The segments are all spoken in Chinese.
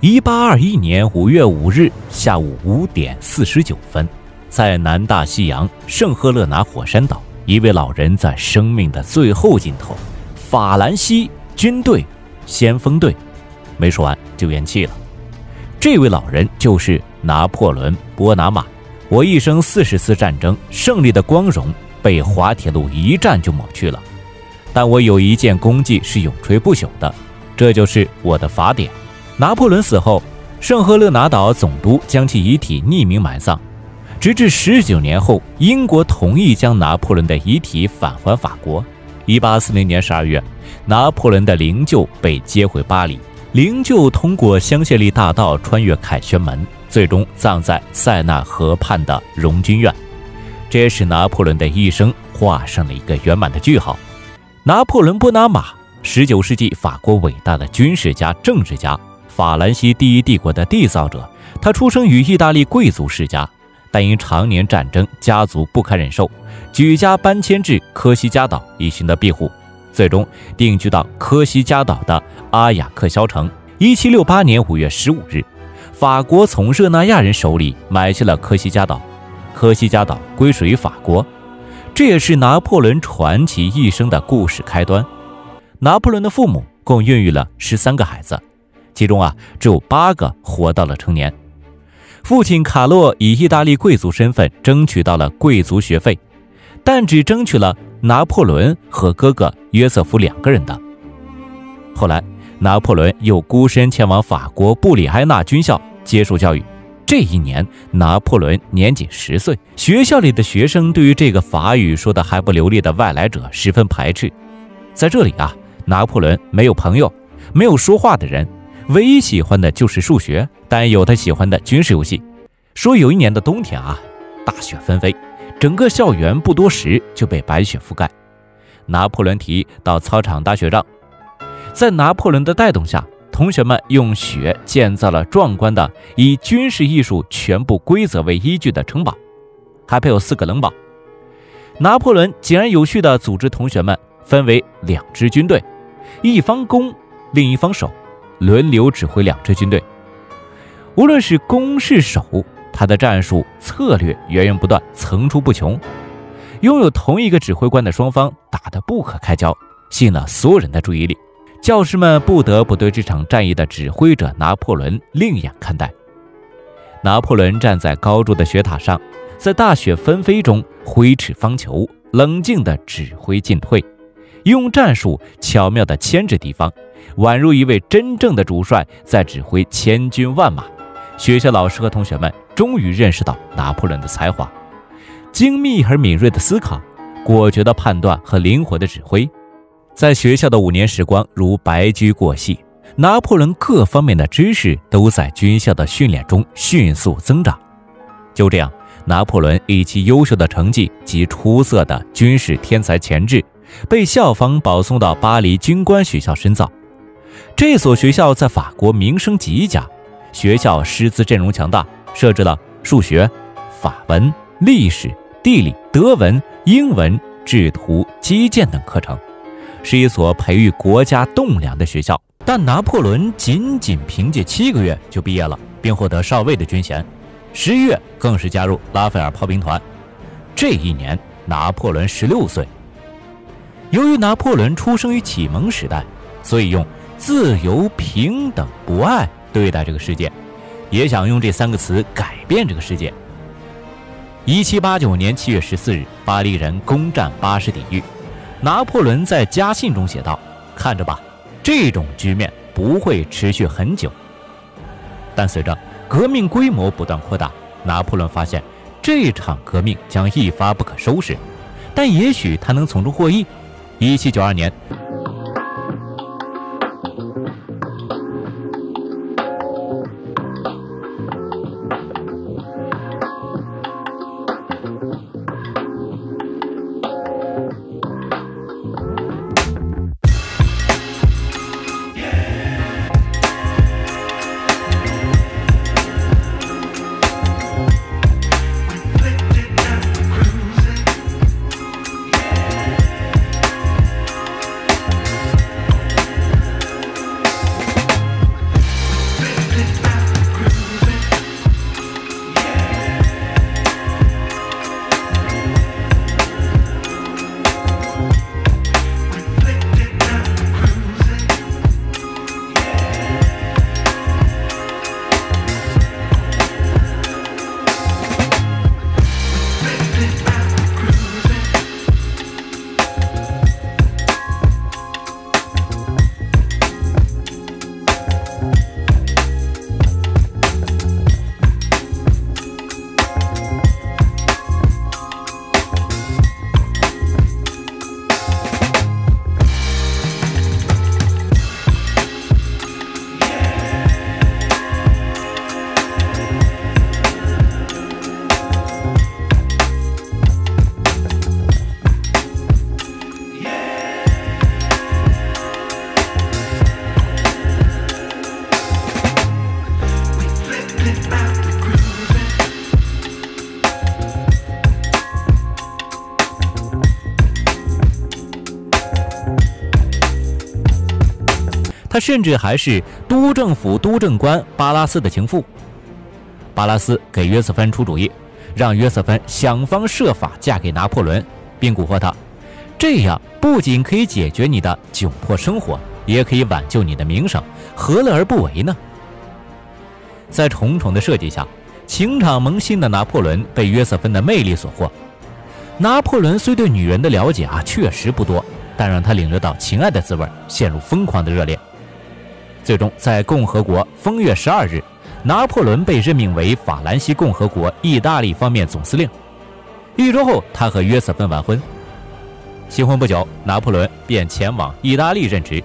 一八二一年五月五日下午五点四十九分，在南大西洋圣赫勒拿火山岛，一位老人在生命的最后尽头，法兰西军队先锋队，没说完就咽气了。这位老人就是拿破仑·波拿马。我一生四十次战争胜利的光荣被滑铁卢一战就抹去了，但我有一件功绩是永垂不朽的，这就是我的法典。拿破仑死后，圣赫勒拿岛总督将其遗体匿名埋葬，直至十九年后，英国同意将拿破仑的遗体返还法国。一八四零年十二月，拿破仑的灵柩被接回巴黎，灵柩通过香榭丽大道穿越凯旋门，最终葬在塞纳河畔的荣军院。这也使拿破仑的一生画上了一个圆满的句号。拿破仑·波拿马，十九世纪法国伟大的军事家、政治家。法兰西第一帝国的缔造者，他出生于意大利贵族世家，但因常年战争，家族不堪忍受，举家搬迁至科西嘉岛以寻得庇护，最终定居到科西嘉岛的阿雅克肖城。一七六八年五月十五日，法国从热那亚人手里买下了科西嘉岛，科西嘉岛归属于法国，这也是拿破仑传奇一生的故事开端。拿破仑的父母共孕育了十三个孩子。其中啊，只有八个活到了成年。父亲卡洛以意大利贵族身份争取到了贵族学费，但只争取了拿破仑和哥哥约瑟夫两个人的。后来，拿破仑又孤身前往法国布里埃纳军校接受教育。这一年，拿破仑年仅十岁，学校里的学生对于这个法语说的还不流利的外来者十分排斥。在这里啊，拿破仑没有朋友，没有说话的人。唯一喜欢的就是数学，但有他喜欢的军事游戏。说有一年的冬天啊，大雪纷飞，整个校园不多时就被白雪覆盖。拿破仑提到操场打雪仗，在拿破仑的带动下，同学们用雪建造了壮观的以军事艺术全部规则为依据的城堡，还配有四个冷堡。拿破仑井然有序地组织同学们分为两支军队，一方攻，另一方守。轮流指挥两支军队，无论是攻是守，他的战术策略源源不断，层出不穷。拥有同一个指挥官的双方打得不可开交，吸引了所有人的注意力。教师们不得不对这场战役的指挥者拿破仑另眼看待。拿破仑站在高筑的雪塔上，在大雪纷飞中挥斥方遒，冷静地指挥进退，用战术巧妙地牵制敌方。宛如一位真正的主帅在指挥千军万马。学校老师和同学们终于认识到拿破仑的才华：精密而敏锐的思考，果决的判断和灵活的指挥。在学校的五年时光如白驹过隙，拿破仑各方面的知识都在军校的训练中迅速增长。就这样，拿破仑以其优秀的成绩及出色的军事天才潜质，被校方保送到巴黎军官学校深造。这所学校在法国名声极佳，学校师资阵容强大，设置了数学、法文、历史、地理、德文、英文、制图、击剑等课程，是一所培育国家栋梁的学校。但拿破仑仅仅凭借七个月就毕业了，并获得少尉的军衔，十一月更是加入拉斐尔炮兵团。这一年，拿破仑十六岁。由于拿破仑出生于启蒙时代，所以用。自由、平等、博爱对待这个世界，也想用这三个词改变这个世界。一七八九年七月十四日，巴黎人攻占巴士底狱。拿破仑在家信中写道：“看着吧，这种局面不会持续很久。”但随着革命规模不断扩大，拿破仑发现这场革命将一发不可收拾。但也许他能从中获益。一七九二年。甚至还是督政府督政官巴拉斯的情妇。巴拉斯给约瑟芬出主意，让约瑟芬想方设法嫁给拿破仑，并蛊惑他，这样不仅可以解决你的窘迫生活，也可以挽救你的名声，何乐而不为呢？在重重的设计下，情场萌新的拿破仑被约瑟芬的魅力所惑。拿破仑虽对女人的了解啊确实不多，但让他领略到情爱的滋味，陷入疯狂的热恋。最终，在共和国风月十二日。拿破仑被任命为法兰西共和国意大利方面总司令。一周后，他和约瑟芬完婚。新婚不久，拿破仑便前往意大利任职。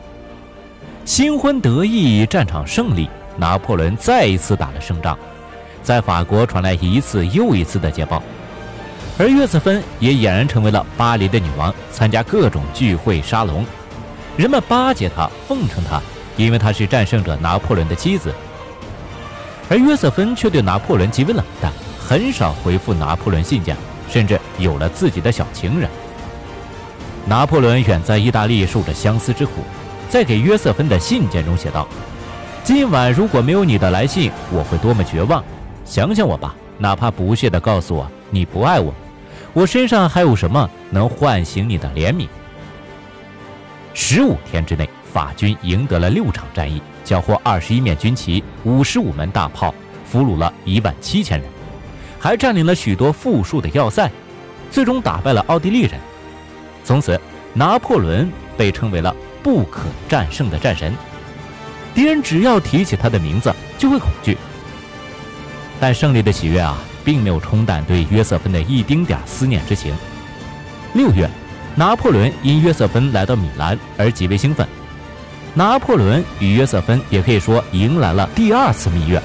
新婚得意，战场胜利，拿破仑再一次打了胜仗，在法国传来一次又一次的捷报。而约瑟芬也俨然成为了巴黎的女王，参加各种聚会沙龙，人们巴结她，奉承她，因为她是战胜者拿破仑的妻子。而约瑟芬却对拿破仑极为冷淡，很少回复拿破仑信件，甚至有了自己的小情人。拿破仑远在意大利受着相思之苦，在给约瑟芬的信件中写道：“今晚如果没有你的来信，我会多么绝望！想想我吧，哪怕不屑地告诉我你不爱我，我身上还有什么能唤醒你的怜悯？”十五天之内。法军赢得了六场战役，缴获二十一面军旗、五十五门大炮，俘虏了一万七千人，还占领了许多富庶的要塞，最终打败了奥地利人。从此，拿破仑被称为了不可战胜的战神，敌人只要提起他的名字就会恐惧。但胜利的喜悦啊，并没有冲淡对约瑟芬的一丁点思念之情。六月，拿破仑因约瑟芬来到米兰而极为兴奋。拿破仑与约瑟芬也可以说迎来了第二次蜜月。